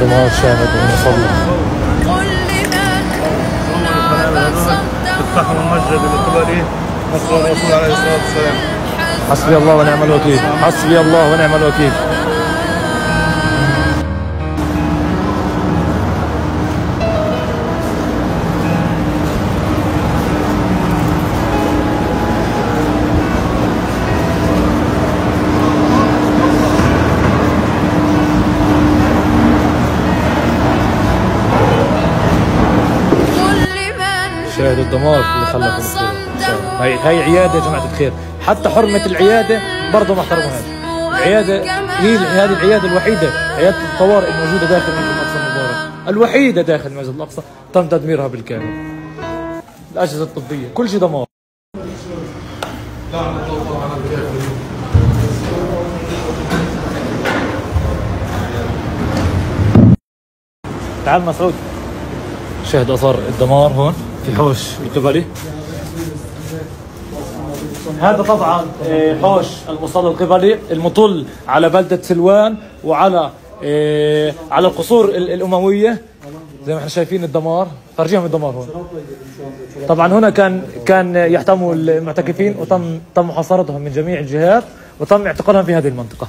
لمن نعم صمته تفتحهم المسجد نصر الرسول عليه الصلاة والسلام. حسبي الله ونعم الوكيل. حسبي الله ونعم الوكيل. شاهد الدمار اللي خلى شاهد. هي هي عيادة يا جماعة الخير. حتى حرمة العيادة برضه ما احترموهاش العياده هي هذه العيادة الوحيدة. عيادة الطوارئ الموجودة داخل مسجد الأقصى المبارك. الوحيدة داخل مسجد الأقصى تم تدميرها بالكامل. الأجهزة الطبية. كل شيء دمار. تعال مسعود. شاهد اثار الدمار هون. في حوش القبلي هذا طبعا آه، حوش المصلى القبلي المطل على بلدة سلوان وعلى آه، على القصور ال- الأموية. زي ما إحنا شايفين الدمار. فرجيهم الدمار هون. طبعا هنا كان كان يحتموا المعتكفين وتم تم محاصرتهم من جميع الجهات وتم اعتقالهم في هذه المنطقة.